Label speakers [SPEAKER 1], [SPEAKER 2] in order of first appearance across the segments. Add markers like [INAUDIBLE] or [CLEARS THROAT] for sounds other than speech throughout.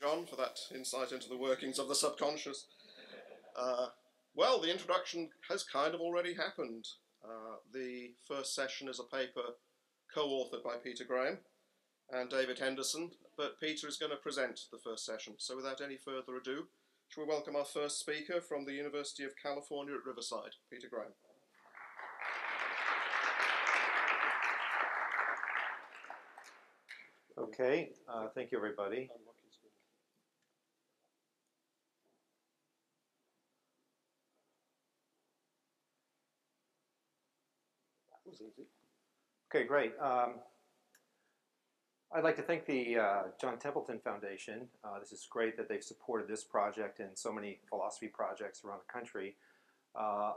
[SPEAKER 1] John, for that insight into the workings of the subconscious. Uh, well, the introduction has kind of already happened. Uh, the first session is a paper co authored by Peter Graham and David Henderson, but Peter is going to present the first session. So, without any further ado, shall we welcome our first speaker from the University of California at Riverside, Peter Graham.
[SPEAKER 2] Okay, uh, thank you, everybody.
[SPEAKER 1] Easy.
[SPEAKER 2] Okay, great. Um, I'd like to thank the uh, John Templeton Foundation. Uh, this is great that they've supported this project and so many philosophy projects around the country. Uh,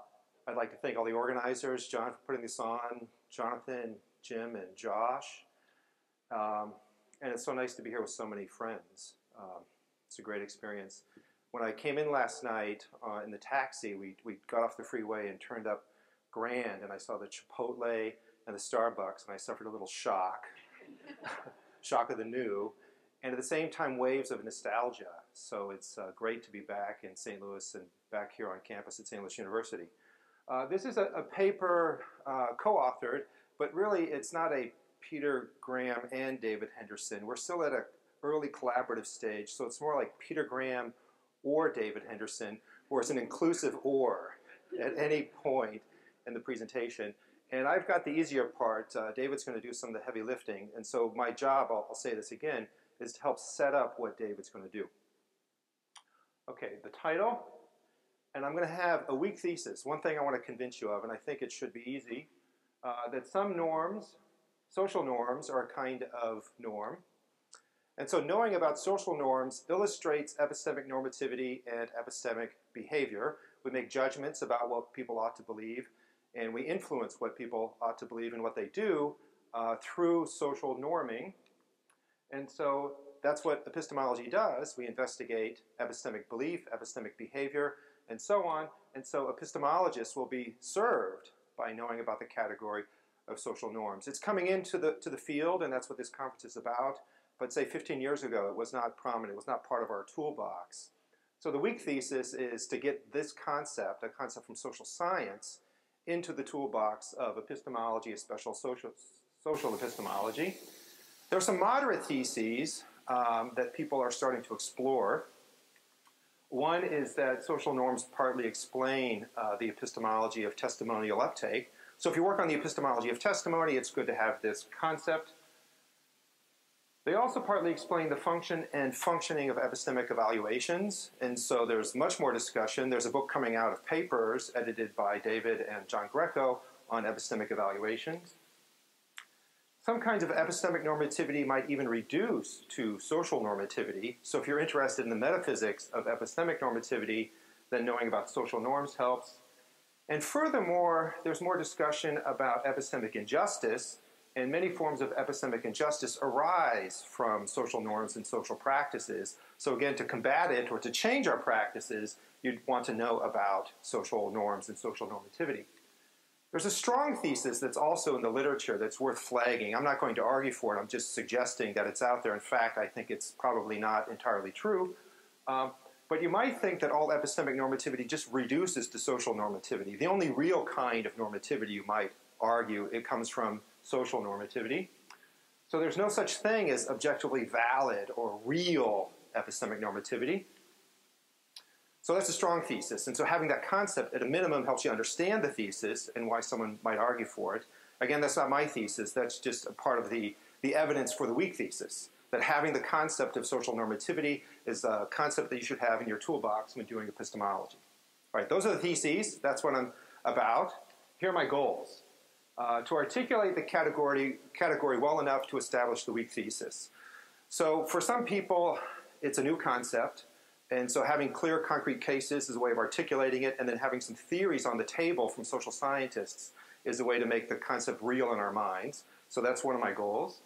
[SPEAKER 2] I'd like to thank all the organizers, John for putting this on, Jonathan, Jim, and Josh. Um, and it's so nice to be here with so many friends. Um, it's a great experience. When I came in last night uh, in the taxi, we, we got off the freeway and turned up Grand, and I saw the Chipotle and the Starbucks, and I suffered a little shock, [LAUGHS] shock of the new, and at the same time, waves of nostalgia. So it's uh, great to be back in St. Louis and back here on campus at St. Louis University. Uh, this is a, a paper uh, co authored, but really it's not a Peter Graham and David Henderson. We're still at an early collaborative stage, so it's more like Peter Graham or David Henderson, or it's an inclusive or at any point in the presentation. And I've got the easier part. Uh, David's going to do some of the heavy lifting. And so my job, I'll, I'll say this again, is to help set up what David's going to do. Okay, the title. And I'm going to have a weak thesis. One thing I want to convince you of, and I think it should be easy, uh, that some norms, social norms, are a kind of norm. And so knowing about social norms illustrates epistemic normativity and epistemic behavior. We make judgments about what people ought to believe and we influence what people ought to believe and what they do uh, through social norming. And so that's what epistemology does. We investigate epistemic belief, epistemic behavior, and so on. And so epistemologists will be served by knowing about the category of social norms. It's coming into the, to the field, and that's what this conference is about. But say 15 years ago, it was not prominent, it was not part of our toolbox. So the weak thesis is to get this concept, a concept from social science, into the toolbox of epistemology, especially social, social epistemology. There are some moderate theses um, that people are starting to explore. One is that social norms partly explain uh, the epistemology of testimonial uptake. So if you work on the epistemology of testimony, it's good to have this concept they also partly explain the function and functioning of epistemic evaluations, and so there's much more discussion. There's a book coming out of papers edited by David and John Greco on epistemic evaluations. Some kinds of epistemic normativity might even reduce to social normativity. So if you're interested in the metaphysics of epistemic normativity, then knowing about social norms helps. And furthermore, there's more discussion about epistemic injustice, and many forms of epistemic injustice arise from social norms and social practices. So, again, to combat it or to change our practices, you'd want to know about social norms and social normativity. There's a strong thesis that's also in the literature that's worth flagging. I'm not going to argue for it, I'm just suggesting that it's out there. In fact, I think it's probably not entirely true. Um, but you might think that all epistemic normativity just reduces to social normativity. The only real kind of normativity you might argue it comes from social normativity. So there's no such thing as objectively valid or real epistemic normativity. So that's a strong thesis. And so having that concept at a minimum helps you understand the thesis and why someone might argue for it. Again, that's not my thesis, that's just a part of the, the evidence for the weak thesis. That having the concept of social normativity is a concept that you should have in your toolbox when doing epistemology. All right, those are the theses. That's what I'm about. Here are my goals uh, to articulate the category, category well enough to establish the weak thesis. So for some people, it's a new concept, and so having clear, concrete cases is a way of articulating it, and then having some theories on the table from social scientists is a way to make the concept real in our minds. So that's one of my goals.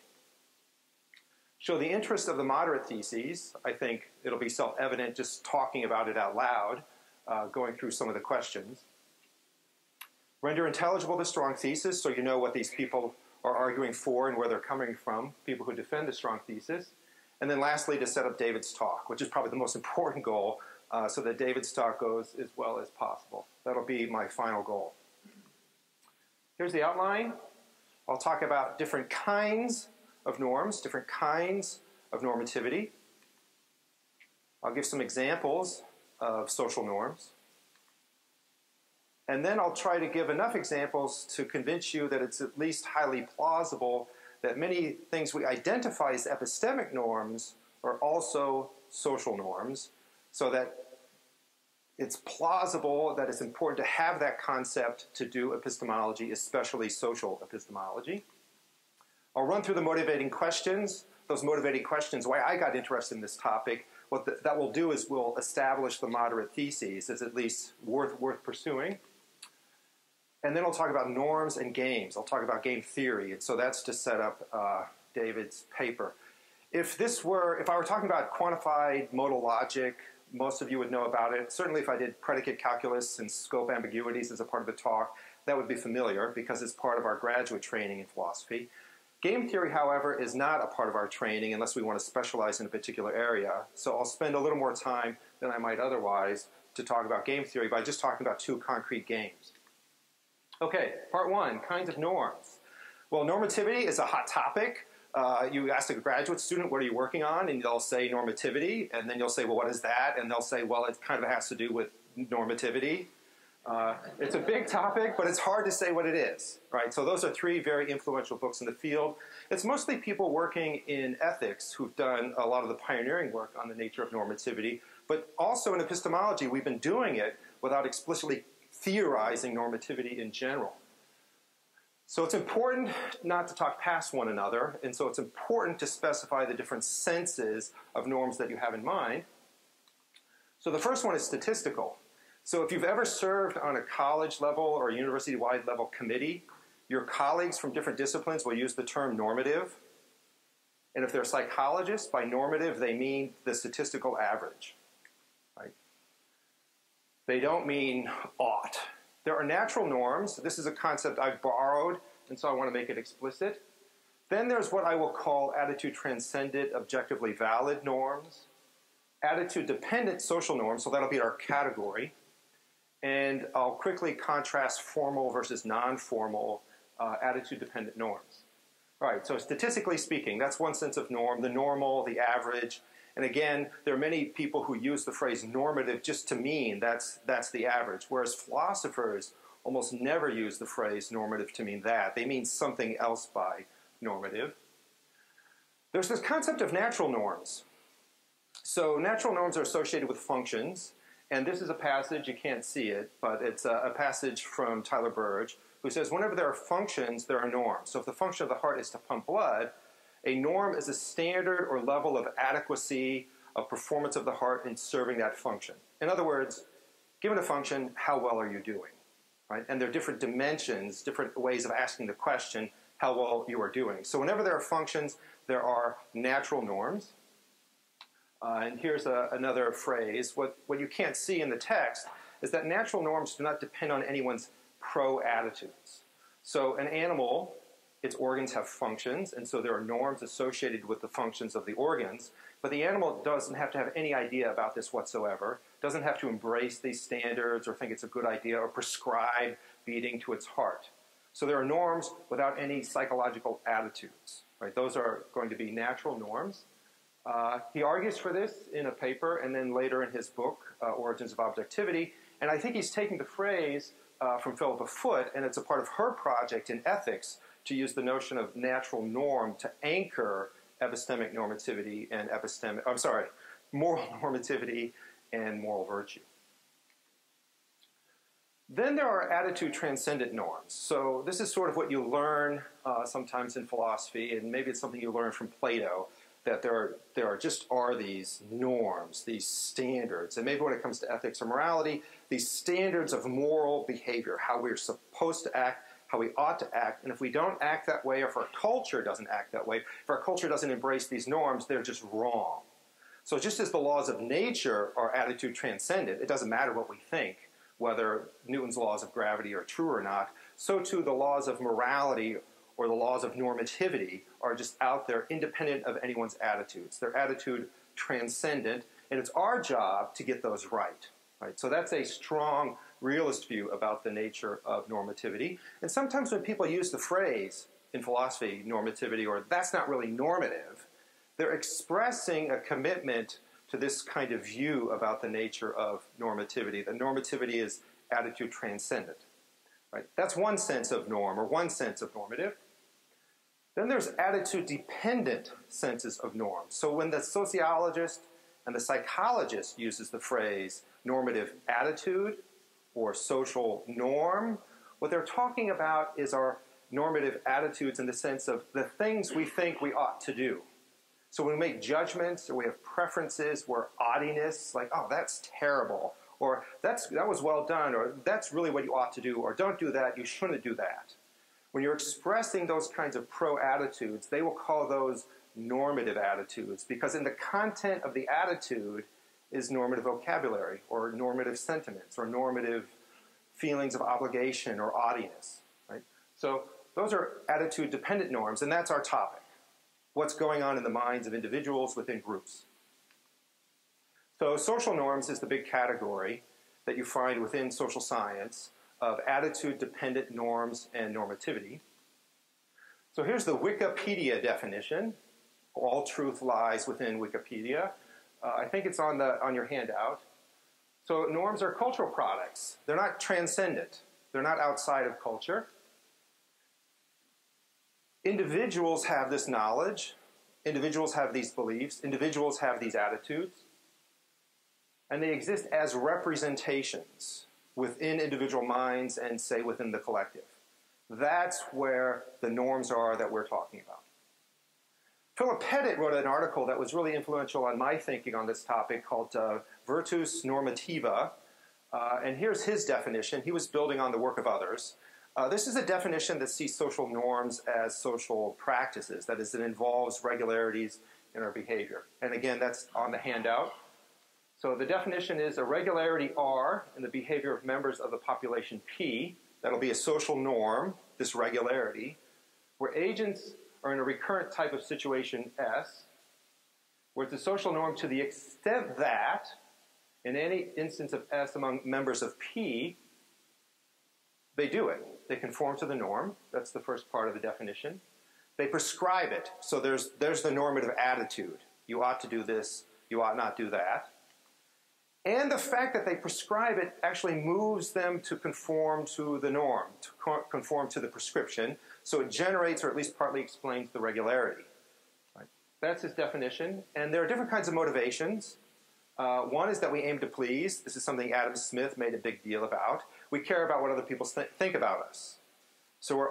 [SPEAKER 2] Show the interest of the moderate theses. I think it'll be self evident just talking about it out loud, uh, going through some of the questions. Render intelligible the strong thesis so you know what these people are arguing for and where they're coming from, people who defend the strong thesis. And then lastly, to set up David's talk, which is probably the most [LAUGHS] important goal, uh, so that David's talk goes as well as possible. That'll be my final goal. Here's the outline. I'll talk about different kinds of norms, different kinds of normativity. I'll give some examples of social norms. And then I'll try to give enough examples to convince you that it's at least highly plausible that many things we identify as epistemic norms are also social norms, so that it's plausible that it's important to have that concept to do epistemology, especially social epistemology. I'll run through the motivating questions, those motivating questions, why I got interested in this topic. What the, that will do is we'll establish the moderate theses as at least worth, worth pursuing. And then I'll talk about norms and games. I'll talk about game theory. And so that's to set up uh, David's paper. If this were, if I were talking about quantified modal logic, most of you would know about it. Certainly, if I did predicate calculus and scope ambiguities as a part of the talk, that would be familiar because it's part of our graduate training in philosophy. Game theory, however, is not a part of our training unless we want to specialize in a particular area. So I'll spend a little more time than I might otherwise to talk about game theory by just talking about two concrete games. Okay, part one kinds of norms. Well, normativity is a hot topic. Uh, you ask a graduate student, what are you working on? And they'll say normativity. And then you'll say, well, what is that? And they'll say, well, it kind of has to do with normativity. Uh, it's a big topic, but it's hard to say what it is, right? So those are three very influential books in the field. It's mostly people working in ethics who've done a lot of the pioneering work on the nature of normativity, but also in epistemology, we've been doing it without explicitly theorizing normativity in general. So it's important not to talk past one another, and so it's important to specify the different senses of norms that you have in mind. So the first one is statistical. So if you've ever served on a college level or university wide level committee, your colleagues from different disciplines will use the term normative. And if they're psychologists, by normative, they mean the statistical average. They don't mean ought. There are natural norms. This is a concept I've borrowed, and so I want to make it explicit. Then there's what I will call attitude transcendent, objectively valid norms, attitude dependent social norms, so that'll be our category. And I'll quickly contrast formal versus non formal uh, attitude dependent norms. All right, so statistically speaking, that's one sense of norm the normal, the average, and again, there are many people who use the phrase normative just to mean that's, that's the average, whereas philosophers almost never use the phrase normative to mean that. They mean something else by normative. There's this concept of natural norms. So, natural norms are associated with functions, and this is a passage, you can't see it, but it's a, a passage from Tyler Burge, who says whenever there are functions, there are norms. So, if the function of the heart is to pump blood, a norm is a standard or level of adequacy of performance of the heart in serving that function. In other words, given a function, how well are you doing? Right? And there are different dimensions, different ways of asking the question, how well you are doing. So whenever there are functions, there are natural norms. Uh, and here's a, another phrase. What, what you can't see in the text is that natural norms do not depend on anyone's pro attitudes. So an animal its organs have functions, and so there are norms associated with the functions of the organs. But the animal doesn't have to have any idea about this whatsoever, doesn't have to embrace these standards or think it's a good idea or prescribe beating to its heart. So there are norms without any psychological attitudes. Right? Those are going to be natural norms. Uh, he argues for this in a paper and then later in his book, uh, Origins of Objectivity. And I think he's taking the phrase uh, from Philippa Foot, and it's a part of her project in ethics to use the notion of natural norm to anchor epistemic normativity and epistemic, I'm sorry, [LAUGHS] moral normativity and moral virtue. Then there are attitude transcendent norms. So this is sort of what you learn uh, sometimes in philosophy, and maybe it's something you learn from Plato, that there are, there are just are these norms, these standards. And maybe when it comes to ethics or morality, these standards of moral behavior, how we're supposed to act, how we ought to act. And if we don't act that way, or if our culture doesn't act that way, if our culture doesn't embrace these norms, they're just wrong. So just as the laws of nature are attitude transcendent, it doesn't matter what we think, whether Newton's laws of gravity are true or not, so too the laws of morality or the laws of normativity are just out there independent of anyone's attitudes. Their attitude transcendent, and it's our job to get those right. Right? So that's a strong realist view about the nature of normativity. And sometimes when people use the phrase in philosophy, normativity, or that's not really normative, they're expressing a commitment to this kind of view about the nature of normativity. That normativity is attitude transcendent. Right? That's one sense of norm, or one sense of normative. Then there's attitude dependent senses of norm. So when the sociologist and the psychologist uses the phrase normative attitude or social norm, what they're talking about is our normative attitudes in the sense of the things we think we ought to do. So when we make judgments or we have preferences, we're oughtiness, like, oh, that's terrible, or that's, that was well done, or that's really what you ought to do, or don't do that, you shouldn't do that. When you're expressing those kinds of pro attitudes, they will call those normative attitudes because in the content of the attitude is normative vocabulary or normative sentiments or normative feelings of obligation or oughtiness. Right? So those are attitude dependent norms, and that's our topic. What's going on in the minds of individuals within groups. So social norms is the big category that you find within social science of attitude dependent norms and normativity. So here's the Wikipedia definition. All truth lies within Wikipedia. Uh, I think it's on, the, on your handout. So norms are cultural products. They're not transcendent. They're not outside of culture. Individuals have this knowledge. Individuals have these beliefs. Individuals have these attitudes. And they exist as representations within individual minds and, say, within the collective. That's where the norms are that we're talking about. Philip Pettit wrote an article that was really influential on my thinking on this topic called uh, Virtus Normativa. Uh, and here's his definition. He was building on the work of others. Uh, this is a definition that sees social norms as social practices, that is, it involves regularities in our behavior. And again, that's on the handout. So the definition is a regularity R in the behavior of members of the population P. That'll be a social norm, this regularity, where agents are in a recurrent type of situation S, where it's a social norm to the extent that, in any instance of S among members of P, they do it. They conform to the norm. That's the first part of the definition. They prescribe it. So there's, there's the normative attitude. You ought to do this, you ought not do that. And the fact that they prescribe it actually moves them to conform to the norm, to conform to the prescription. So it generates or at least partly explains the regularity. Right? That's his definition. And there are different kinds of motivations. Uh, one is that we aim to please. This is something Adam Smith made a big deal about. We care about what other people th- think about us. So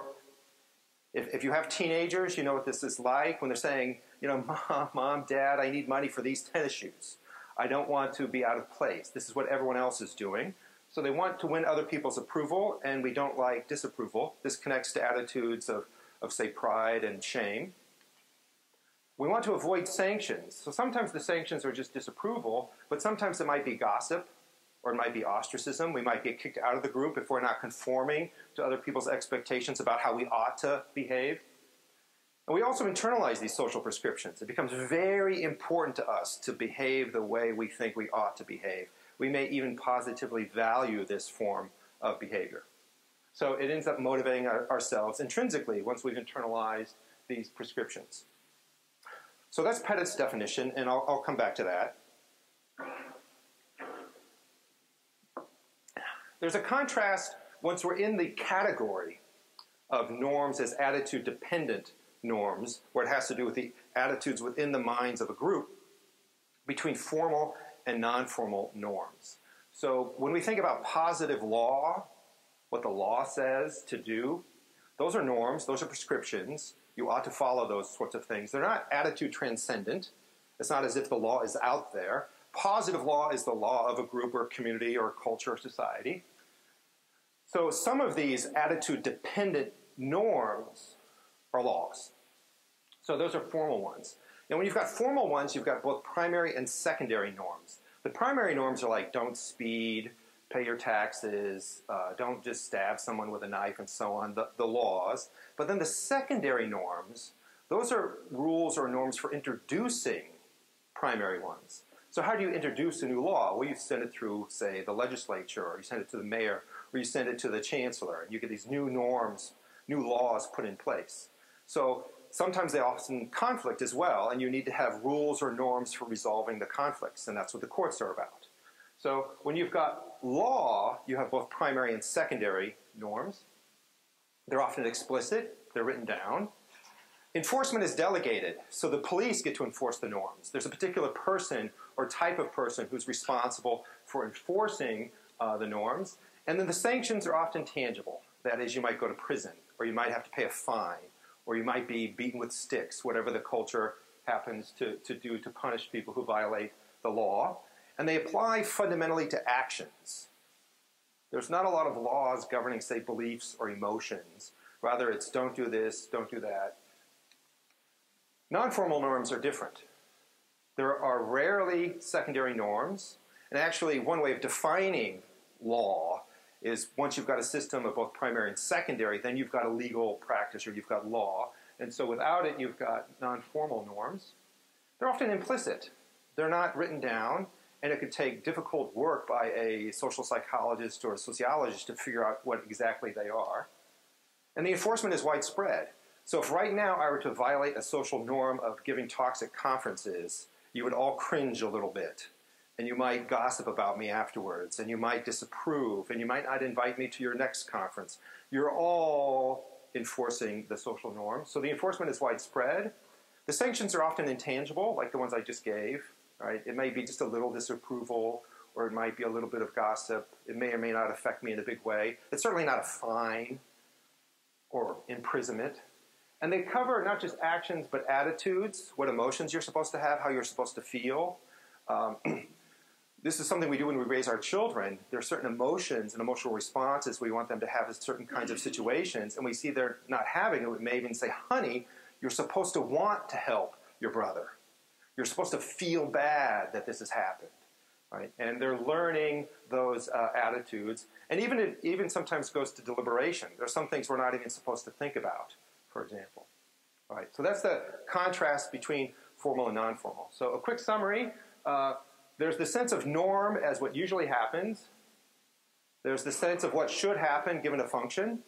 [SPEAKER 2] if, if you have teenagers, you know what this is like when they're saying, you know, mom, mom, dad, I need money for these tennis shoes. I don't want to be out of place. This is what everyone else is doing. So they want to win other people's approval, and we don't like disapproval. This connects to attitudes of, of say, pride and shame. We want to avoid sanctions. So sometimes the sanctions are just disapproval, but sometimes it might be gossip or it might be ostracism. We might get kicked out of the group if we're not conforming to other people's expectations about how we ought to behave. And we also internalize these social prescriptions. It becomes very important to us to behave the way we think we ought to behave. We may even positively value this form of behavior. So it ends up motivating our, ourselves intrinsically once we've internalized these prescriptions. So that's Pettit's definition, and I'll, I'll come back to that. There's a contrast once we're in the category of norms as attitude dependent norms, where it has to do with the attitudes within the minds of a group, between formal and non formal norms. So when we think about positive law, what the law says to do, those are norms, those are prescriptions. You ought to follow those sorts of things. They're not attitude transcendent. It's not as if the law is out there. Positive law is the law of a group or community or culture or society. So some of these attitude dependent norms are laws. So those are formal ones. Now, when you've got formal ones, you've got both primary and secondary norms. The primary norms are like don't speed, pay your taxes, uh, don't just stab someone with a knife, and so on, the, the laws. But then the secondary norms Those are rules or norms for introducing primary ones. So how do you introduce a new law? Well, you send it through, say, the legislature, or you send it to the mayor, or you send it to the chancellor, and you get these new norms, new laws put in place. So sometimes they often conflict as well, and you need to have rules or norms for resolving the conflicts, and that's what the courts are about. So when you've got law, you have both primary and secondary norms. They're often explicit, they're written down. Enforcement is delegated, so the police get to enforce the norms. There's a particular person or type of person who's responsible for enforcing uh, the norms. And then the sanctions are often tangible. That is, you might go to prison, or you might have to pay a fine, or you might be beaten with sticks, whatever the culture happens to, to do to punish people who violate the law. And they apply fundamentally to actions. There's not a lot of laws governing, say, beliefs or emotions. Rather, it's don't do this, don't do that. Non formal norms are different. There are rarely secondary norms, and actually, one way of defining law is once you've got a system of both primary and secondary, then you've got a legal practice or you've got law. And so without it, you've got non formal norms. They're often implicit, they're not written down, and it could take difficult work by a social psychologist or a sociologist to figure out what exactly they are. And the enforcement is widespread. So if right now I were to violate a social norm of giving talks at conferences, you would all cringe a little bit. And you might gossip about me afterwards, and you might disapprove, and you might not invite me to your next conference. You're all enforcing the social norm. So the enforcement is widespread. The sanctions are often intangible, like the ones I just gave. Right? It may be just a little disapproval, or it might be a little bit of gossip. It may or may not affect me in a big way. It's certainly not a fine or imprisonment. And they cover not just actions, but attitudes, what emotions you're supposed to have, how you're supposed to feel. Um, [CLEARS THROAT] this is something we do when we raise our children. There are certain emotions and emotional responses we want them to have in certain kinds of situations, and we see they're not having it. We may even say, honey, you're supposed to want to help your brother. You're supposed to feel bad that this has happened. Right? And they're learning those uh, attitudes. And even it even sometimes goes to deliberation. There are some things we're not even supposed to think about for example. Right, so that's the contrast between formal and non-formal. So a quick summary. Uh, there's the sense of norm as what usually happens. There's the sense of what should happen given a function.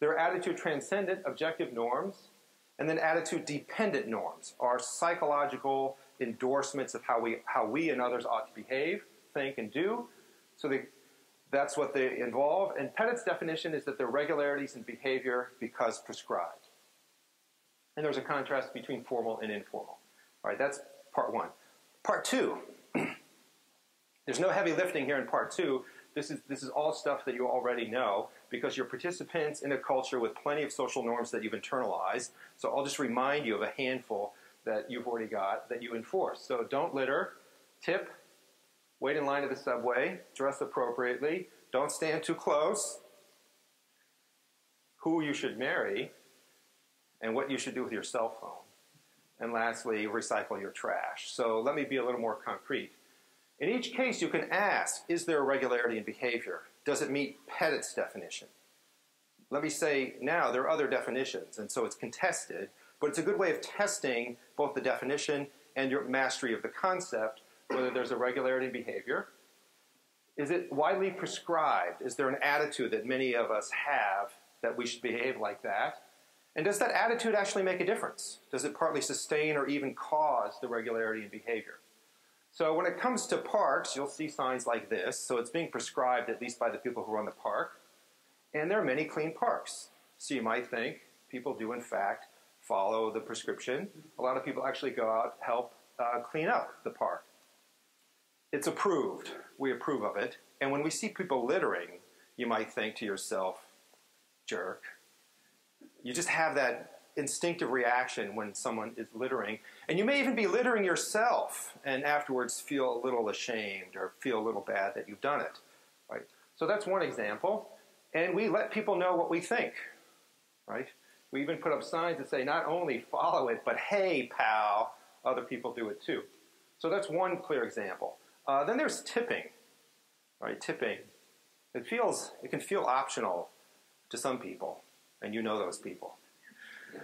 [SPEAKER 2] There are attitude-transcendent objective norms. And then attitude-dependent norms are psychological endorsements of how we, how we and others ought to behave, think, and do. So they, that's what they involve. And Pettit's definition is that they're regularities in behavior because prescribed and there's a contrast between formal and informal. All right, that's part one. Part two, there's no heavy lifting here in part two. This is, this is all stuff that you already know because you're participants in a culture with plenty of social norms that you've internalized. So I'll just remind you of a handful that you've already got that you enforce. So don't litter, tip, wait in line at the subway, dress appropriately, don't stand too close, who you should marry, and what you should do with your cell phone. And lastly, recycle your trash. So let me be a little more concrete. In each case, you can ask Is there a regularity in behavior? Does it meet Pettit's definition? Let me say now there are other definitions, and so it's contested, but it's a good way of testing both the definition and your mastery of the concept whether there's a regularity in behavior. Is it widely prescribed? Is there an attitude that many of us have that we should behave like that? And does that attitude actually make a difference? Does it partly sustain or even cause the regularity in behavior? So when it comes to parks, you'll see signs like this. So it's being prescribed at least by the people who run the park. And there are many clean parks. So you might think people do in fact follow the prescription. A lot of people actually go out help uh, clean up the park. It's approved. We approve of it. And when we see people littering, you might think to yourself, jerk, you just have that instinctive reaction when someone is littering. And you may even be littering yourself and afterwards feel a little ashamed or feel a little bad that you've done it. Right? So that's one example. And we let people know what we think. Right? We even put up signs that say not only follow it, but hey, pal, other people do it too. So that's one clear example. Uh, then there's tipping. Right? Tipping. It feels it can feel optional to some people and you know those people.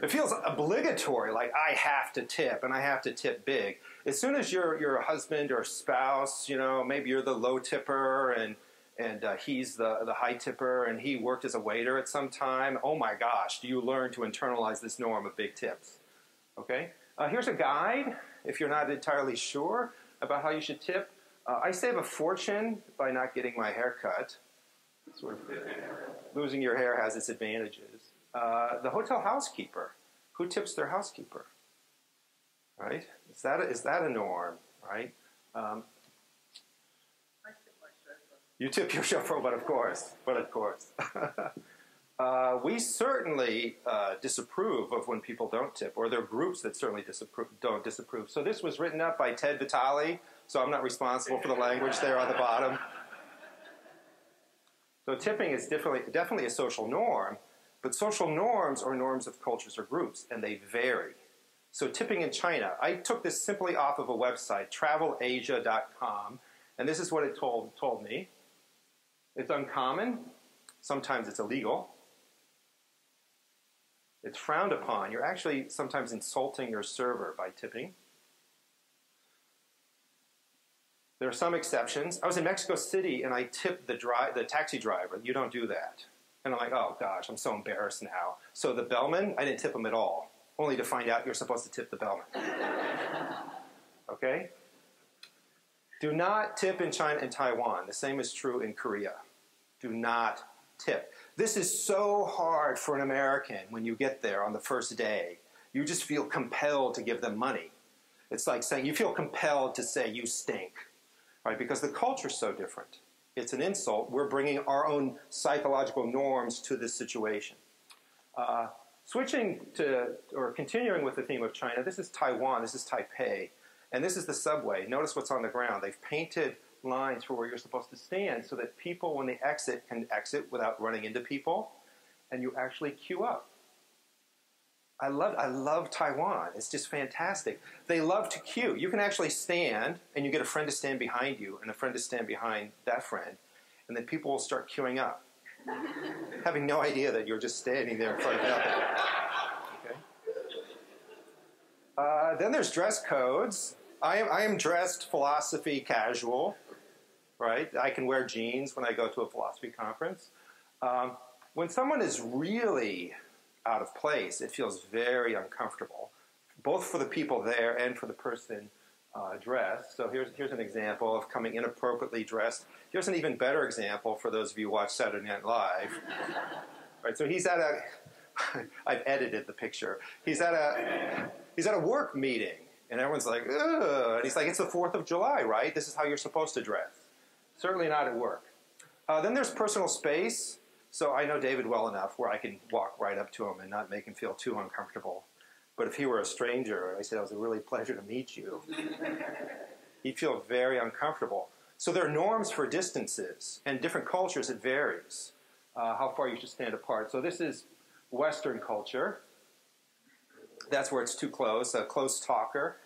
[SPEAKER 2] It feels obligatory, like I have to tip and I have to tip big. As soon as you're, you're husband or spouse, you know, maybe you're the low tipper and, and uh, he's the, the high tipper and he worked as a waiter at some time. Oh my gosh, do you learn to internalize this norm of big tips? Okay? Uh, here's a guide if you're not entirely sure about how you should tip. Uh, I save a fortune by not getting my hair cut. Sort of losing your hair has its advantages. Uh, the hotel housekeeper. Who tips their housekeeper? Right? Is that a, is that a norm? Right? Um, you tip your [LAUGHS] chauffeur, but of course, but of course. [LAUGHS] uh, we certainly uh, disapprove of when people don't tip, or there are groups that certainly disapprove, don't disapprove. So this was written up by Ted Vitale, so I'm not responsible for the language there on the bottom. So tipping is definitely, definitely a social norm, but social norms are norms of cultures or groups, and they vary. So tipping in China, I took this simply off of a website, travelasia.com, and this is what it told, told me. It's uncommon. Sometimes it's illegal. It's frowned upon. You're actually sometimes insulting your server by tipping. There are some exceptions. I was in Mexico City and I tipped the, dri- the taxi driver. You don't do that. And I'm like, oh gosh, I'm so embarrassed now. So the bellman, I didn't tip him at all, only to find out you're supposed to tip the bellman. [LAUGHS] okay? Do not tip in China and Taiwan. The same is true in Korea. Do not tip. This is so hard for an American when you get there on the first day. You just feel compelled to give them money. It's like saying you feel compelled to say you stink, right? Because the culture's so different it's an insult. We're bringing our own psychological norms to this situation. Uh, switching to, or continuing with the theme of China, this is Taiwan, this is Taipei, and this is the subway. Notice what's on the ground. They've painted lines for where you're supposed to stand so that people, when they exit, can exit without running into people, and you actually queue up. I love, I love Taiwan. It's just fantastic. They love to queue. You can actually stand, and you get a friend to stand behind you, and a friend to stand behind that friend, and then people will start queuing up, [LAUGHS] having no idea that you're just standing there in front of nothing. Okay. Uh, then there's dress codes. I am, I am dressed philosophy casual, right? I can wear jeans when I go to a philosophy conference. Um, when someone is really out of place, it feels very uncomfortable, both for the people there and for the person uh, dressed. So here's, here's an example of coming inappropriately dressed. Here's an even better example for those of you who watch Saturday Night Live. [LAUGHS] right, so he's at a, [LAUGHS] I've edited the picture. He's at a, he's at a work meeting, and everyone's like, Ugh. and he's like, it's the 4th of July, right? This is how you're supposed to dress. Certainly not at work. Uh, then there's personal space. So I know David well enough where I can walk right up to him and not make him feel too uncomfortable. But if he were a stranger and I said, it was a really pleasure to meet you, [LAUGHS] he'd feel very uncomfortable. So there are norms for distances, and different cultures it varies uh, how far you should stand apart. So this is Western culture. That's where it's too close, a close talker.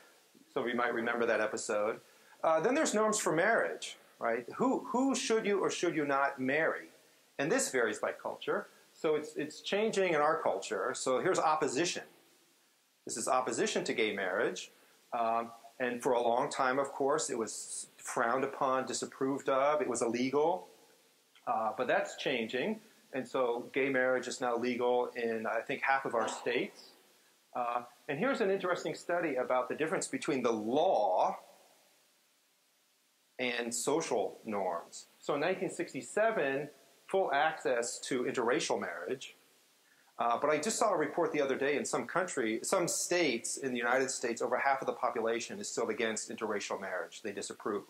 [SPEAKER 2] So we might remember that episode. Uh, then there's norms for marriage, right? Who, who should you or should you not marry? And this varies by culture. So it's, it's changing in our culture. So here's opposition. This is opposition to gay marriage. Um, and for a long time, of course, it was frowned upon, disapproved of, it was illegal. Uh, but that's changing. And so gay marriage is now legal in, I think, half of our states. Uh, and here's an interesting study about the difference between the law and social norms. So in 1967, full access to interracial marriage. Uh, but I just saw a report the other day in some country, some states in the United States, over half of the population is still against interracial marriage. They disapprove.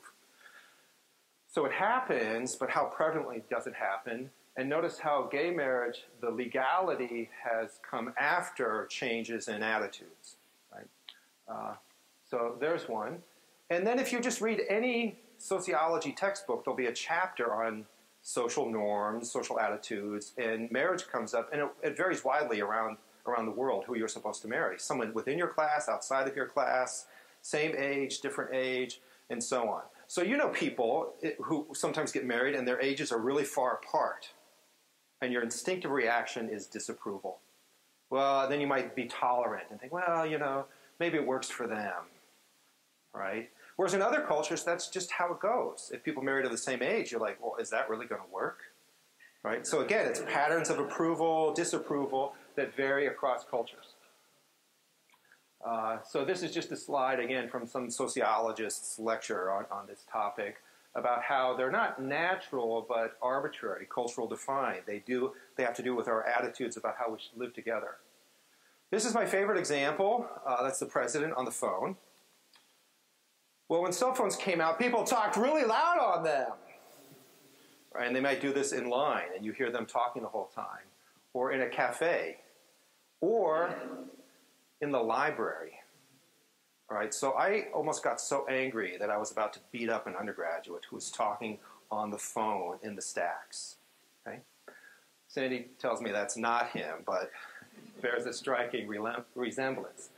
[SPEAKER 2] So it happens, but how prevalently does it happen? And notice how gay marriage, the legality has come after changes in attitudes. Right? Uh, so there's one. And then if you just read any sociology textbook, there'll be a chapter on social norms, social attitudes, and marriage comes up, and it, it, varies widely around around the world who you're supposed to marry. Someone within your class, outside of your class, same age, different age, and so on. So you know people eh, who sometimes get married and their ages are really far apart, and your instinctive reaction is disapproval. Well, then you might be tolerant and think, well, you know, maybe it works for them, right? Whereas in other cultures, that's just how it goes. If people marry to the same age, you're like, well, is that really going to work? Right? So again, it's patterns of approval, disapproval that vary across cultures. Uh, so this is just a slide again from some sociologist's lecture on, on this topic about how they're not natural but arbitrary, cultural defined. They do they have to do with our attitudes about how we should live together. This is my favorite example. Uh, that's the president on the phone. Well, when cell phones came out, people talked really loud on them. Right? And they might do this in line, and you hear them talking the whole time, or in a cafe, or in the library. All right, so I almost got so angry that I was about to beat up an undergraduate who was talking on the phone in the stacks. Okay? Sandy tells me that's not him, but [LAUGHS] bears a striking resemblance.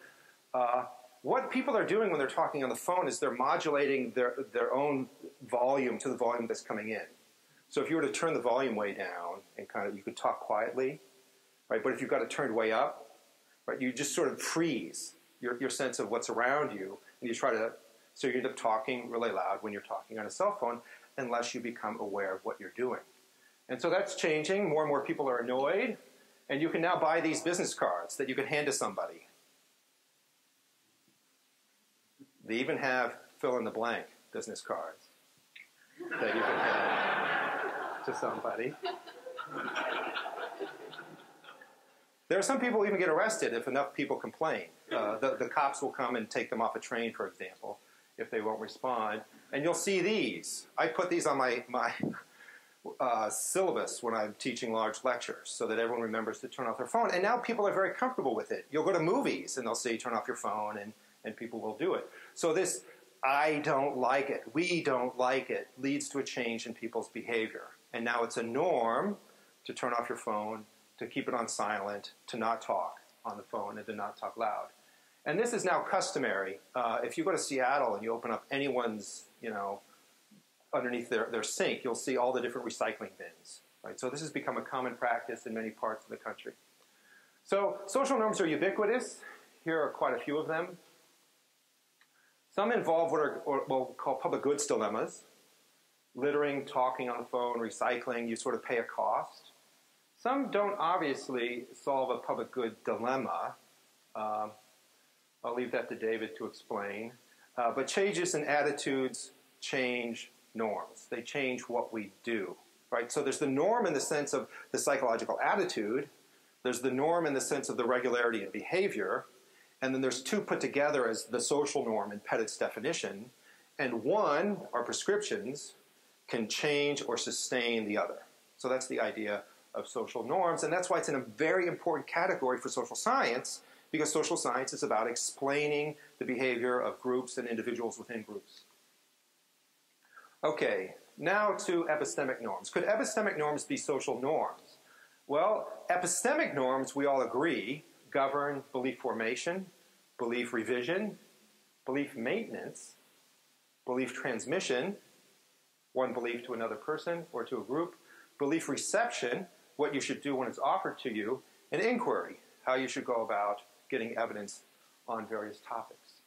[SPEAKER 2] Uh, what people are doing when they're talking on the phone is they're modulating their, their own volume to the volume that's coming in. So if you were to turn the volume way down and kind of, you could talk quietly, right? But if you've got it turned way up, right, you just sort of freeze your, your sense of what's around you, and you try to, so you end up talking really loud when you're talking on a cell phone, unless you become aware of what you're doing. And so that's changing. More and more people are annoyed, and you can now buy these business cards that you can hand to somebody. They even have fill in the blank business cards that you can hand to somebody. There are some people who even get arrested if enough people complain. Uh, the, the cops will come and take them off a train, for example, if they won't respond. And you'll see these. I put these on my, my uh, syllabus when I'm teaching large lectures so that everyone remembers to turn off their phone. And now people are very comfortable with it. You'll go to movies and they'll say, turn off your phone, and, and people will do it. So this, I don't like it, we don't like it, leads to a change in people's behavior. And now it's a norm to turn off your phone to keep it on silent, to not talk on the phone, and to not talk loud. And this is now customary. Uh, if you go to Seattle and you open up anyone's, you know, underneath their, their sink, you'll see all the different recycling bins. Right? So this has become a common practice in many parts of the country. So social norms are ubiquitous. Here are quite a few of them. Some involve what are what we'll call public goods dilemmas. Littering, talking on the phone, recycling, you sort of pay a cost. Some don't obviously solve a public good dilemma. Um, I'll leave that to David to explain. Uh, but changes in attitudes change norms. They change what we do, right? So there's the norm in the sense of the psychological attitude. There's the norm in the sense of the regularity in behavior. And then there's two put together as the social norm in Pettit's definition. And one, our prescriptions, can change or sustain the other. So that's the idea of social norms. And that's why it's in a very important category for social science, because social science is about explaining the behavior of groups and individuals within groups. Okay, now to epistemic norms. Could epistemic norms be social norms? Well, epistemic norms, we all agree, govern belief formation, belief revision, belief maintenance, belief transmission, one belief to another person or to a group, belief reception, what you should do when it's offered to you, and inquiry, how you should go about getting evidence on various topics.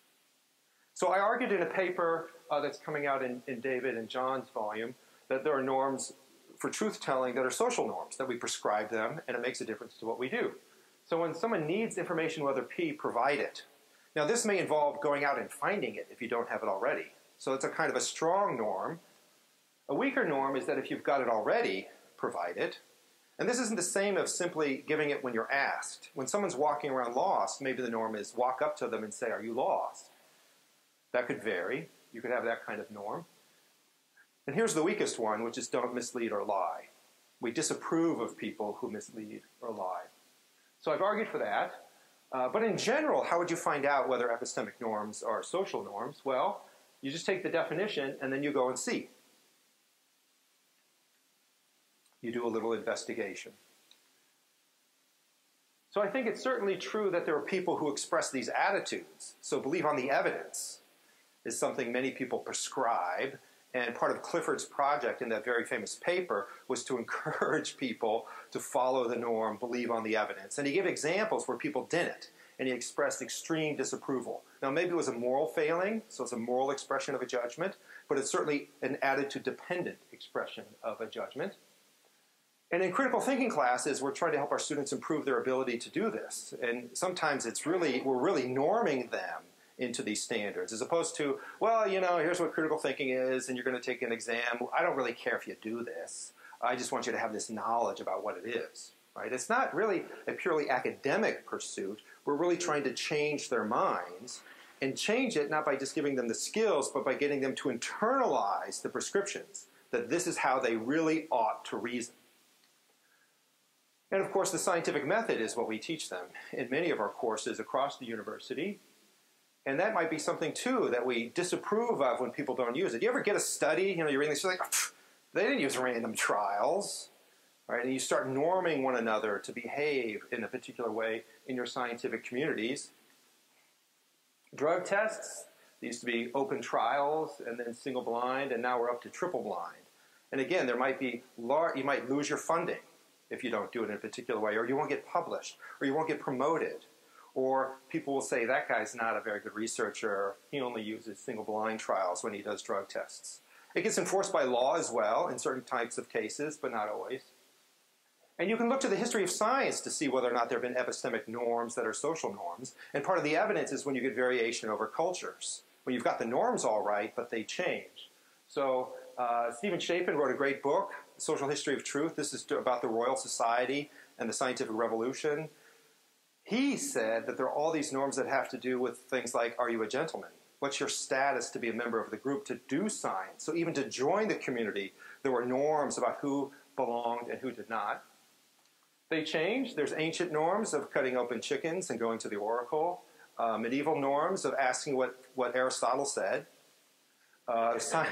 [SPEAKER 2] So I argued in a paper uh, that's coming out in, in David and John's volume that there are norms for truth telling that are social norms, that we prescribe them, and it makes a difference to what we do. So when someone needs information, whether P, provide it. Now, this may involve going out and finding it if you don't have it already. So it's a kind of a strong norm. A weaker norm is that if you've got it already, provide it. And this isn't the same as simply giving it when you're asked. When someone's walking around lost, maybe the norm is walk up to them and say, Are you lost? That could vary. You could have that kind of norm. And here's the weakest one, which is don't mislead or lie. We disapprove of people who mislead or lie. So I've argued for that. Uh, but in general, how would you find out whether epistemic norms are social norms? Well, you just take the definition and then you go and see. you do a little investigation. So I think it's certainly true that there are people who express these attitudes. So believe on the evidence is something many people prescribe And part of Clifford's project in that very famous paper was to [LAUGHS] encourage people to follow the norm, believe on the evidence. And he gave examples where people didn't, and he expressed extreme disapproval. Now, maybe it was a moral failing, so it's a moral expression of a judgment, but it's certainly an attitude dependent expression of a judgment. And in critical thinking classes, we're trying to help our students improve their ability to do this. And sometimes it's really, we're really norming them into these standards as opposed to, well, you know, here's what critical thinking is, and you're going to take an exam. I don't really care if you do this. I just want you to have this knowledge about what it is. Right? It's not really a purely academic pursuit. We're really trying to change their minds and change it not by just giving them the skills, but by getting them to internalize the prescriptions that this is how they really ought to reason. And of course, the scientific method is what we teach them in many of our courses across the university. And that might be something too that we disapprove of when people don't use it. You ever get a study, you know, you're reading this, you're like, they didn't use random trials, right? And you start norming one another to behave in a particular way in your scientific communities. Drug tests, used to be open trials and then single blind, and now we're up to triple blind. And again, there might be large, you might lose your funding if you don't do it in a particular way, or you won't get published, or you won't get promoted or people will say, that guy's not a very good researcher. He only uses single blind trials when he does drug tests. It gets enforced by law as well in certain types of cases, but not always. And you can look to the history of science to see whether or not there have been epistemic norms that are social norms. And part of the evidence is when you get variation over cultures, when you've got the norms all right, but they change. So uh, Steven Shapin wrote a great book, Social History of Truth. This is about the Royal Society and the Scientific Revolution. He said that there are all these norms that have to do with things like are you a gentleman? What's your status to be a member of the group to do science? So even to join the community, there were norms about who belonged and who did not. They changed. There's ancient norms of cutting open chickens and going to the oracle. Uh, medieval norms of asking what, what Aristotle said. Uh, [LAUGHS]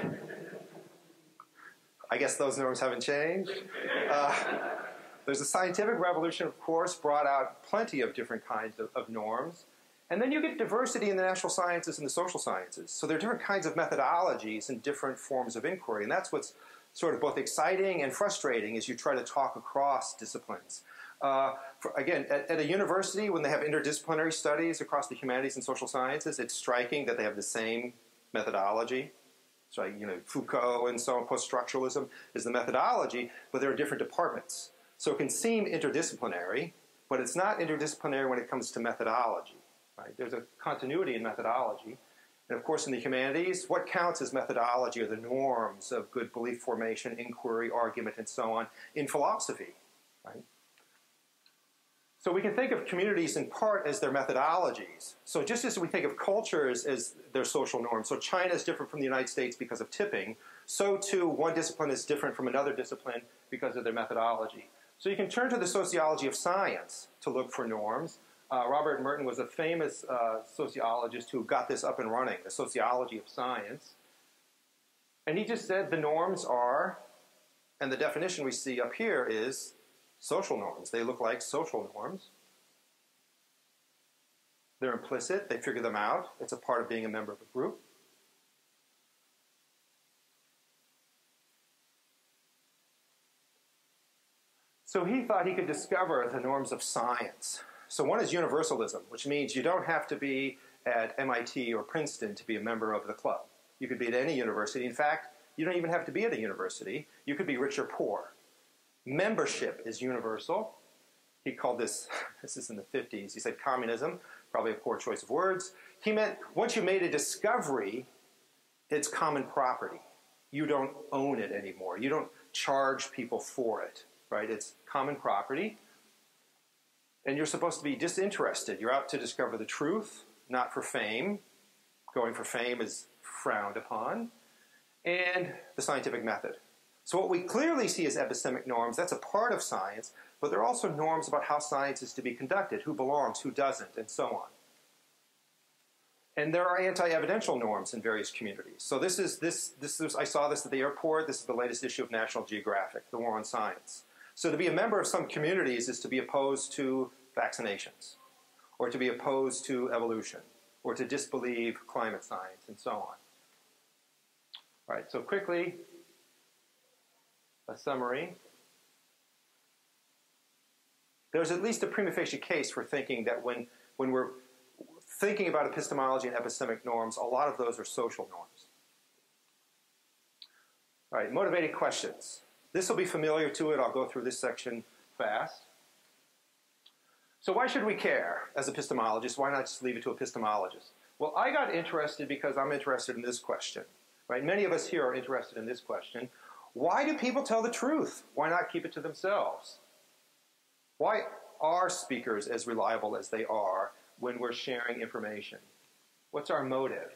[SPEAKER 2] I guess those norms haven't changed. Uh, there's a scientific revolution, of course, brought out plenty of different kinds of, of norms. And then you get diversity in the natural sciences and the social sciences. So there are different kinds of methodologies and different forms of inquiry. And that's what's sort of both exciting and frustrating as you try to talk across disciplines. Uh, for, again, at, at, a university, when they have interdisciplinary studies across the humanities and social sciences, it's striking that they have the same methodology. So, you know, Foucault and so on, post-structuralism is the methodology, but there are different departments. So it can seem interdisciplinary, but it's not interdisciplinary when it comes to methodology. Right? There's a continuity in methodology. And of course, in the humanities, what counts as methodology are the norms of good belief formation, inquiry, argument, and so on in philosophy. Right? So we can think of communities in part as their methodologies. So just as we think of cultures as their social norms, so China is different from the United States because of tipping, so too one discipline is different from another discipline because of their methodology. So you can turn to the sociology of science to look for norms. Uh, Robert Merton was a famous uh, sociologist who got this up and running, the sociology of science. And he just said the norms are, and the definition we see up here is social norms. They look like social norms. They're implicit, they figure them out. It's a part of being a member of a group. So he thought he could discover the norms of science. So one is universalism, which means you don't have to be at MIT or Princeton to be a member of the club. You could be at any university. In fact, you don't even have to be at a university. You could be rich or poor. Membership is universal. He called this, [LAUGHS] this is in the 50s, he said communism, probably a poor choice of words. He meant once you made a discovery, it's common property. You don't own it anymore. You don't charge people for it right? It's common property. And you're supposed to be disinterested. You're out to discover the truth, not for fame. Going for fame is frowned upon. And the scientific method. So, what we clearly see as epistemic norms, that's a part of science, but there are also norms about how science is to be conducted, who belongs, who doesn't, and so on. And there are anti-evidential norms in various communities. So this is this this is, I saw this at the airport. This is the latest issue of National Geographic, The War on Science. So to be a member of some communities is to be opposed to vaccinations, or to be opposed to evolution, or to disbelieve climate science, and so on. All right, so quickly, a summary. There's at least a prima facie case for thinking that when, when we're thinking about epistemology and epistemic norms, a lot of those are social norms. All right, motivated questions. This will be familiar to it. I'll go through this section fast. So, why should we care as epistemologists? Why not just leave it to epistemologists? Well, I got interested because I'm interested in this question. Right? Many of us here are interested in this question. Why do people tell the truth? Why not keep it to themselves? Why are speakers as reliable as they are when we're sharing information? What's our motive?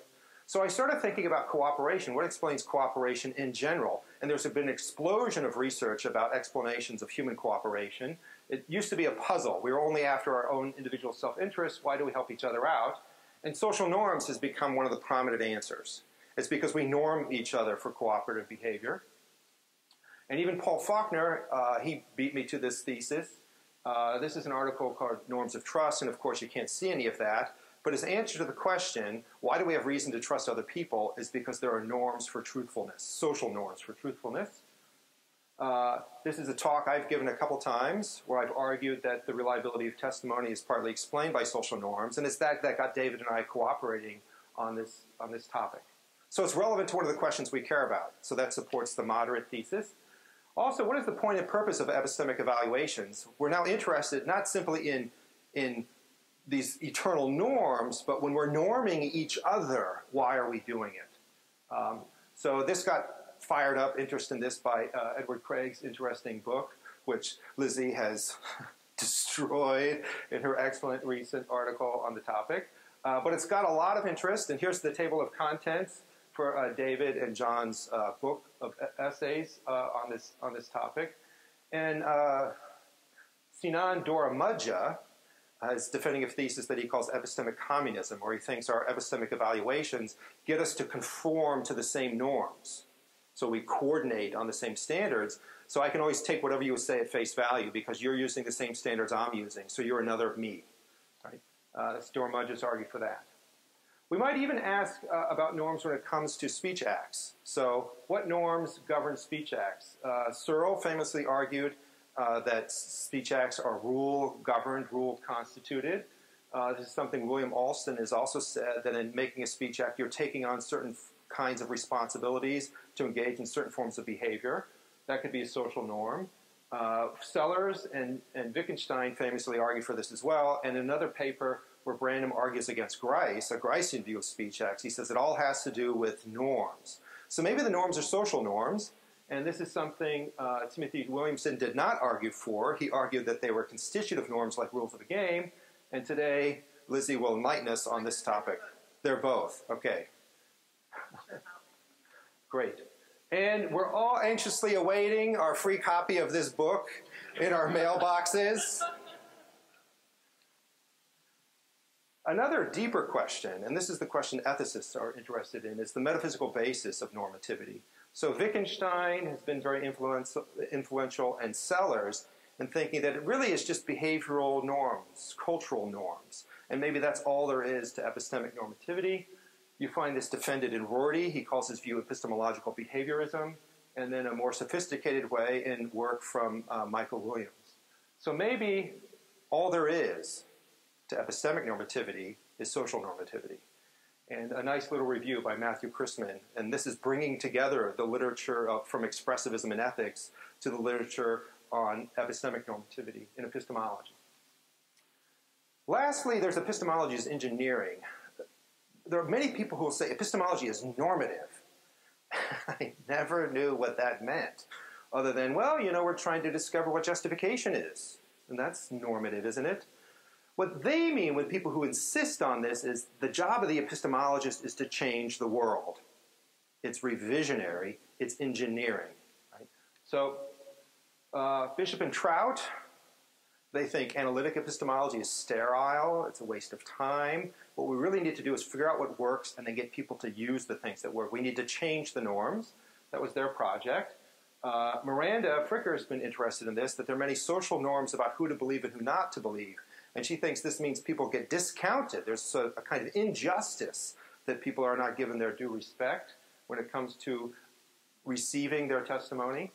[SPEAKER 2] So I started thinking about cooperation. What explains cooperation in general? And there's been an explosion of research about explanations of human cooperation. It used to be a puzzle. We were only after our own individual self interest. Why do we help each other out? And social norms has become one of the prominent answers. It's because we norm each other for cooperative behavior. And even Paul Faulkner, uh, he beat me to this thesis. Uh, this is an article called Norms of Trust, and of course, you can't see any of that. But his answer to the question, why do we have reason to trust other people, is because there are norms for truthfulness, social norms for truthfulness. Uh, this is a talk I've given a couple times where I've argued that the reliability of testimony is partly explained by social norms, and it's that that got David and I cooperating on this, on this topic. So it's relevant to one of the questions we care about. So that supports the moderate thesis. Also, what is the point and purpose of epistemic evaluations? We're now interested not simply in, in these eternal norms, but when we're norming each other, why are we doing it? Um, so this got fired up interest in this by uh, Edward Craig's interesting book, which Lizzie has [LAUGHS] destroyed in her excellent recent article on the topic. Uh, but it's got a lot of interest, and here's the table of contents for uh, David and John's uh, book of essays uh, on this on this topic. And uh, Sinan Dogramaci is defending a thesis that he calls epistemic communism, where he thinks our epistemic evaluations get us to conform to the same norms. So we coordinate on the same standards. So I can always take whatever you say at face value because you're using the same standards I'm using. So you're another me. Right? Uh, Dogramaci's argue for that. We might even ask uh, about norms when it comes to speech acts. So, what norms govern speech acts? Uh, Searle famously argued uh, that speech acts are rule governed, rule constituted. Uh, this is something William Alston has also said that in making a speech act, you're taking on certain f- kinds of responsibilities to engage in certain forms of behavior. That could be a social norm. Uh, Sellars and, and Wittgenstein famously argue for this as well. And another paper, where Brandom argues against Grice, a Gricean view of speech acts. He says it all has to do with norms. So maybe the norms are social norms, and this is something uh, Timothy Williamson did not argue for. He argued that they were constitutive norms like rules of the game, and today Lizzie will enlighten us on this topic. They're both. Okay. Great. And we're all anxiously awaiting our free copy of this book in our mailboxes. Another deeper question, and this is the question ethicists are interested in, is the metaphysical basis of normativity. So Wittgenstein has been very influential, and Sellars in thinking that it really is just behavioral norms, cultural norms, and maybe that's all there is to epistemic normativity. You find this defended in Rorty. He calls his view epistemological behaviorism, and then a more sophisticated way in work from uh, Michael Williams. So maybe all there is to epistemic normativity is social normativity. And a nice little review by Matthew Chrisman, and this is bringing together the literature of, from expressivism and ethics to the literature on epistemic normativity in epistemology. Lastly, there's epistemology as engineering. There are many people who will say epistemology is normative. [LAUGHS] I never knew what that meant, other than, well, you know, we're trying to discover what justification is. And that's normative, isn't it? What they mean with people who insist on this is the job of the epistemologist is to change the world. It's revisionary, it's engineering. Right? So, uh, Bishop and Trout, they think analytic epistemology is sterile, it's a waste of time. What we really need to do is figure out what works and then get people to use the things that work. We need to change the norms. That was their project. Uh, Miranda Fricker has been interested in this, that there are many social norms about who to believe and who not to believe. And she thinks this means people get discounted. There's a, a kind of injustice that people are not given their due respect. when it comes to receiving their testimony.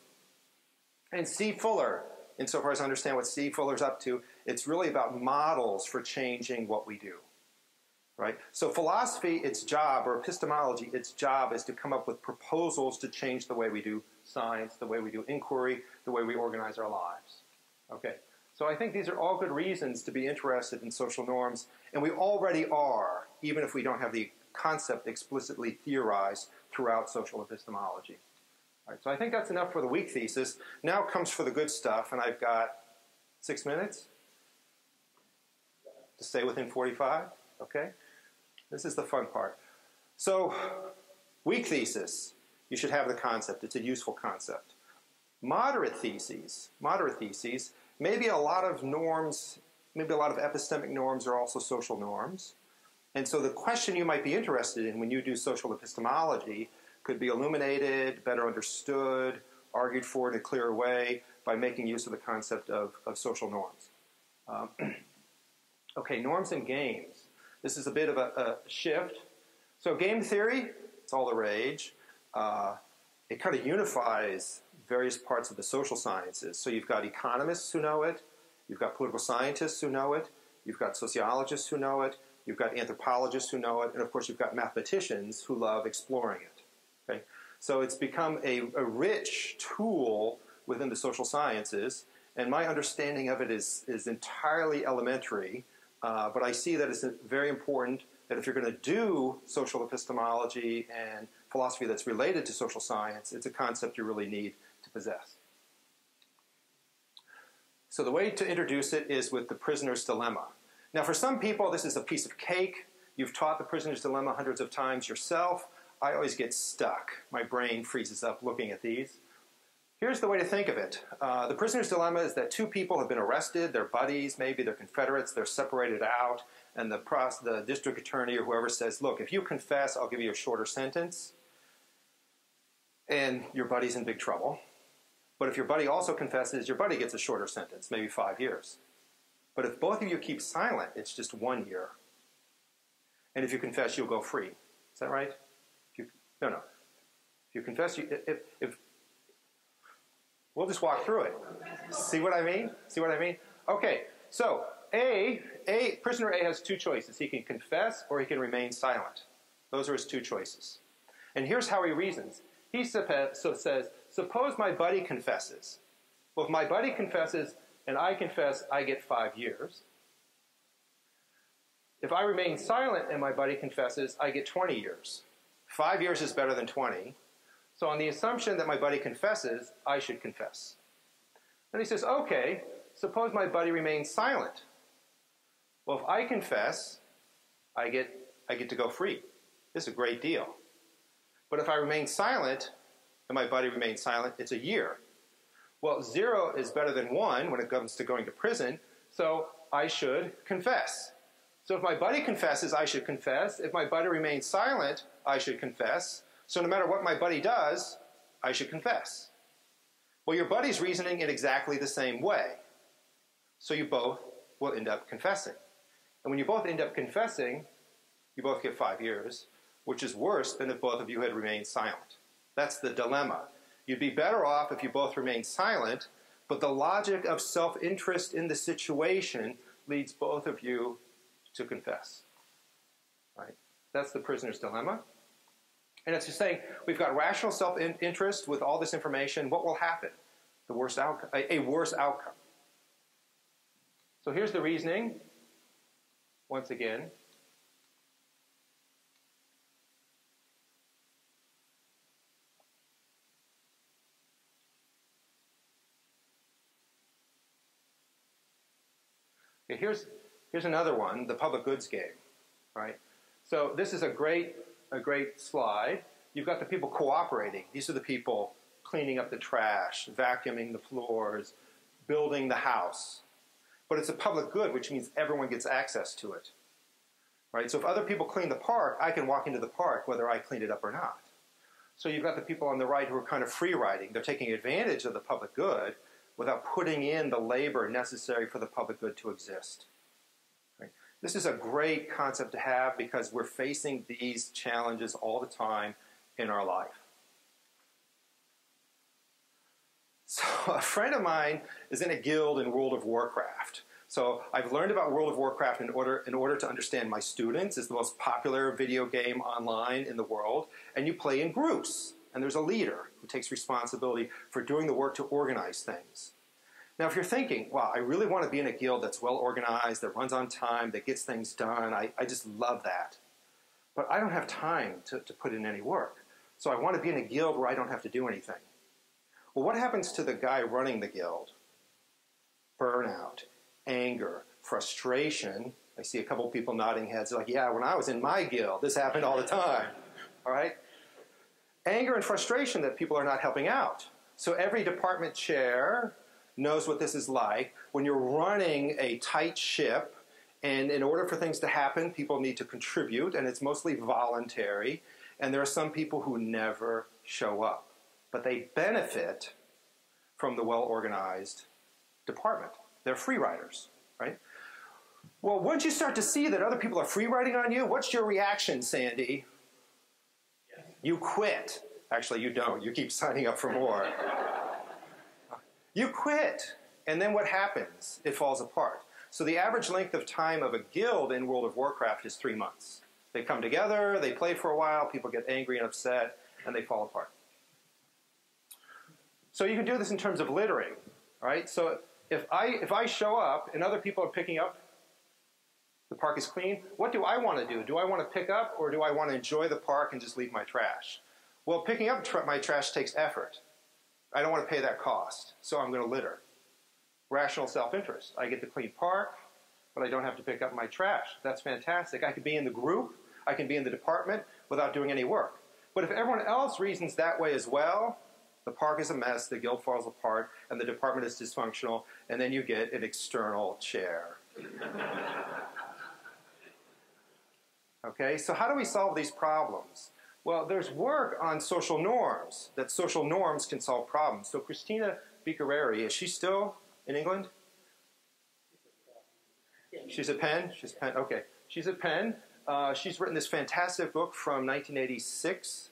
[SPEAKER 2] And Steve Fuller, insofar as I understand what Steve Fuller's up to, it's really about models for changing what we do. Right? So philosophy, its job, or epistemology, its job is to come up with proposals to change the way we do science, the way we do inquiry, the way we organize our lives. Okay. So I think these are all good reasons to be interested in social norms, and we already are, even if we don't have the concept explicitly theorized throughout social epistemology. All right, so I think that's enough for the weak thesis. Now comes for the good stuff, and I've got six minutes to stay within 45. Okay? This is the fun part. So, weak thesis, you should have the concept. It's a useful concept. Moderate theses, moderate theses, maybe a lot of norms, maybe a lot of epistemic norms are also social norms. And so the question you might be interested in when you do social epistemology could be illuminated, better understood, argued for in a clearer way by making use of the concept of, of social norms. Um, [CLEARS THROAT] okay, norms and games. This is a bit of a, a, shift. So, game theory, it's all the rage. Uh, it kind of unifies various parts of the social sciences. So, you've got economists who know it, you've got political scientists who know it, you've got sociologists who know it, you've got anthropologists who know it, and of course, you've got mathematicians who love exploring it. Okay? So it's become a, a rich tool within the social sciences, and my understanding of it is, is entirely elementary, uh, but I see that it's very important that if you're going to do social epistemology and philosophy that's related to social science, it's a concept you really need to possess. So the way to introduce it is with the prisoner's dilemma. Now, for some people, this is a piece of cake. You've taught the prisoner's dilemma hundreds of times yourself. I always get stuck. My brain freezes up looking at these. Here's the way to think of it. Uh, the prisoner's dilemma is that two people have been arrested, they're buddies, maybe they're Confederates, they're separated out, and the, the district attorney or whoever says, Look, if you confess, I'll give you a shorter sentence. And your buddy's in big trouble. But if your buddy also confesses, your buddy gets a shorter sentence, maybe five years. But if both of you keep silent, it's just one year. And if you confess, you'll go free. Is that right? No, no. If you confess, you, if, if we'll just walk through it. See what I mean? See what I mean? Okay. So A, A, prisoner A has two choices. He can confess or he can remain silent. Those are his two choices. And here's how he reasons. He so says, suppose my buddy confesses. Well, if my buddy confesses and I confess, I get five years. If I remain silent and my buddy confesses, I get 20 years. Five years is better than 20. So, on the assumption that my buddy confesses, I should confess. And he says, okay, suppose my buddy remains silent. Well, if I confess, I get, I get to go free. This is a great deal. But if I remain silent and my buddy remains silent, it's a year. Well, zero is better than one when it comes to going to prison, so I should confess. So if my buddy confesses, I should confess. If my buddy remains silent, I should confess. So no matter what my buddy does, I should confess. Well, your buddy's reasoning in exactly the same way. So you both will end up confessing. And when you both end up confessing, you both get five years, which is worse than if both of you had remained silent. That's the dilemma. You'd be better off if you both remained silent, but the logic of self interest in the situation leads both of you to confess. Right? That's the prisoner's dilemma. And it's just saying we've got rational self interest with all this information. What will happen? The worst outcome, a, a worse outcome. So here's the reasoning. Once again, here's, here's another one, the public goods game, right? So this is a great, a great slide. You've got the people cooperating. These are the people cleaning up the trash, vacuuming the floors, building the house. But it's a public good, which means everyone gets access to it. Right? So if other people clean the park, I can walk into the park whether I cleaned it up or not. So you've got the people on the right who are kind of free riding. They're taking advantage of the public good without putting in the labor necessary for the public good to exist. Right? This is a great concept to have because we're facing these challenges all the time in our life. [LAUGHS] So, a friend of mine is in a guild in World of Warcraft. So, I've learned about World of Warcraft in order, in order to understand my students. It's the most popular video game online in the world, and you play in groups. And there's a leader who takes responsibility for doing the work to organize things. Now, if you're thinking, wow, I really want to be in a guild that's well organized, that runs on time, that gets things done, I, I just love that. But I don't have time to, to put in any work. So I want to be in a guild where I don't have to do anything. Well, what happens to the guy running the guild? Burnout, anger, frustration. I see a couple people nodding heads like, yeah, when I was in my guild, this happened all the time. All right? Anger and frustration that people are not helping out. So every department chair knows what this is like. When you're running a tight ship, and in order for things to happen, people need to contribute, and it's mostly voluntary. And there are some people who never show up, but they benefit from the well organized department. They're free riders, right? Well, once you start to see that other people are free riding on you, what's your reaction, Sandy? You quit. Actually, you don't. You keep signing up for more. you quit. And then what happens? It falls apart. So the average length of time of a guild in World of Warcraft is three months. They come together, they play for a while, people get angry and upset, and they fall apart. So you can do this in terms of littering, right? So if I if I show up and other people are picking up, the park is clean. What do I want to do? Do I want to pick up or do I want to enjoy the park and just leave my trash? Well, picking up my trash takes effort. I don't want to pay that cost, so I'm going to litter rational self-interest. I get to clean park, but I don't have to pick up my trash. That's fantastic. I can be in the group, I can be in the department without doing any work. But if everyone else reasons that way as well, the park is a mess, the guild falls apart, and the department is dysfunctional, and then you get an external chair. [LAUGHS] okay, so how do we solve these problems? Well, there's work on social norms, that social norms can solve problems. So Cristina Bicchieri, is she still in England? She's a Penn. She's Penn. Okay, she's a Penn. Uh, she's written this fantastic book from 1986,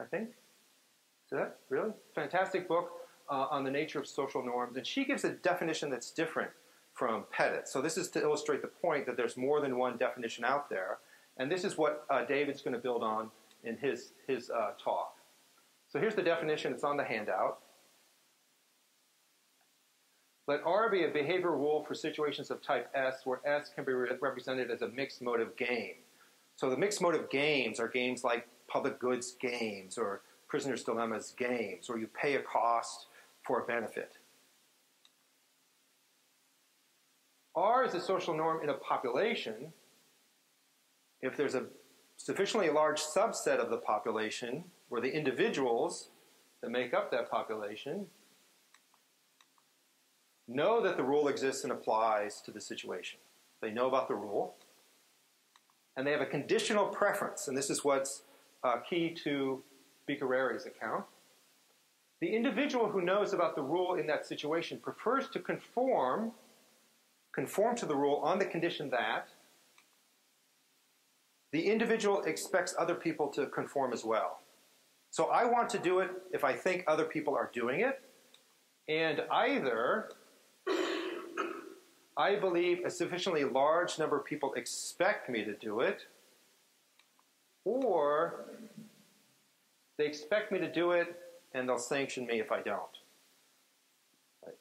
[SPEAKER 2] I think. Is that really fantastic book uh, on the nature of social norms? And she gives a definition that's different from Pettit. So this is to illustrate the point that there's more than one definition out there, and this is what uh, David's going to build on in his his uh, talk. So here's the definition. It's on the handout. Let R be a behavior rule for situations of type S, where S can be re- represented as a mixed motive game. So the mixed motive games are games like public goods games or prisoner's dilemmas games, where you pay a cost for a benefit. R is a social norm in a population if there's a sufficiently large subset of the population where the individuals that make up that population know that the rule exists and applies to the situation. They know about the rule, and they have a conditional preference, and this is what's uh, key to Bicchieri's account. The individual who knows about the rule in that situation prefers to conform, conform to the rule on the condition that the individual expects other people to conform as well. So I want to do it if I think other people are doing it, and either I believe a sufficiently large number of people expect me to do it, or they expect me to do it and they'll sanction me if I don't.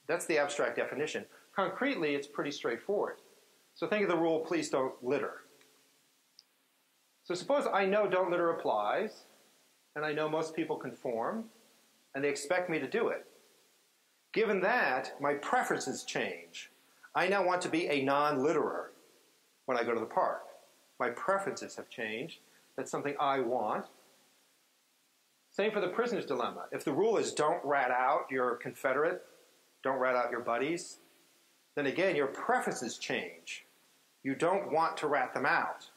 [SPEAKER 2] That's the abstract definition. Concretely, it's pretty straightforward. So think of the rule please don't litter. So suppose I know don't litter applies, and I know most people conform, and they expect me to do it. Given that, my preferences change. I now want to be a non litterer when I go to the park. My preferences have changed. That's something I want. Same for the prisoner's dilemma. If the rule is don't rat out your confederate, don't rat out your buddies, then again, your preferences change. You don't want to rat them out.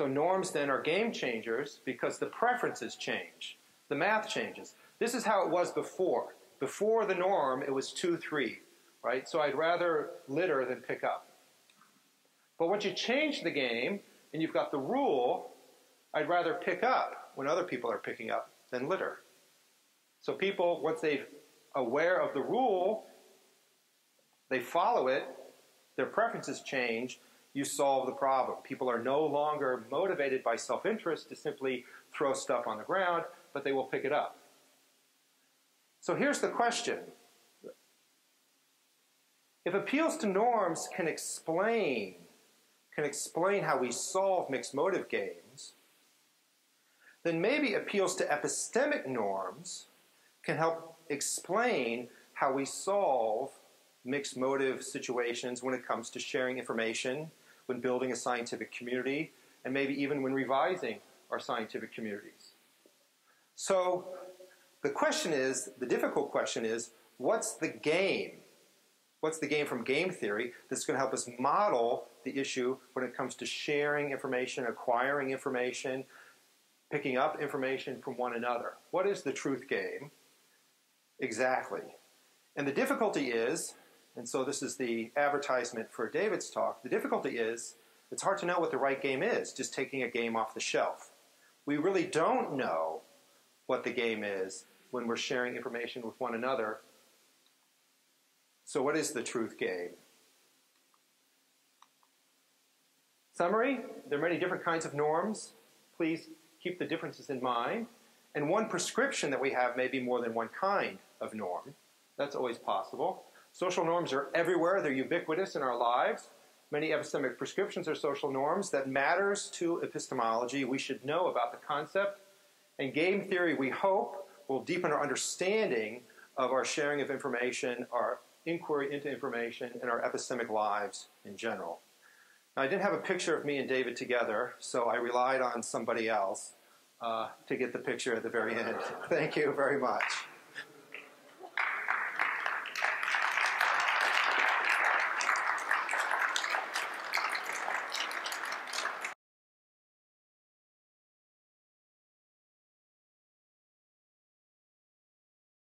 [SPEAKER 2] So norms then are game changers because the preferences change. The math changes. This is how it was before. Before the norm, it was 2 3, right? So I'd rather litter than pick up. But once you change the game, and you've got the rule, I'd rather pick up when other people are picking up than litter. So people, once they're aware of the rule, they follow it, their preferences change, you solve the problem. People are no longer motivated by self interest to simply throw stuff on the ground, but they will pick it up. So here's the question if appeals to norms can explain can explain how we solve mixed motive games, then maybe appeals to epistemic norms can help explain how we solve mixed motive situations when it comes to sharing information, when building a scientific community, and maybe even when revising our scientific communities. So the question is the difficult question is what's the game? What's the game from game theory that's going to help us model the issue when it comes to sharing information, acquiring information, picking up information from one another? What is the truth game? Exactly. And the difficulty is, and so this is the advertisement for David's talk, the difficulty is it's hard to know what the right game is, just taking a game off the shelf. We really don't know what the game is when we're sharing information with one another. So, what is the truth game? Summary there are many different kinds of norms. Please keep the differences in mind. And one prescription that we have may be more than one kind of norm. That's always possible. Social norms are everywhere, they're ubiquitous in our lives. Many epistemic prescriptions are social norms that matters to epistemology. We should know about the concept. And game theory, we hope, will deepen our understanding of our sharing of information, our inquiry into information, and our epistemic lives in general. Now, I didn't have a picture of me and David together, so I relied on somebody else uh, to get the picture at the very end. [LAUGHS] Thank you very much.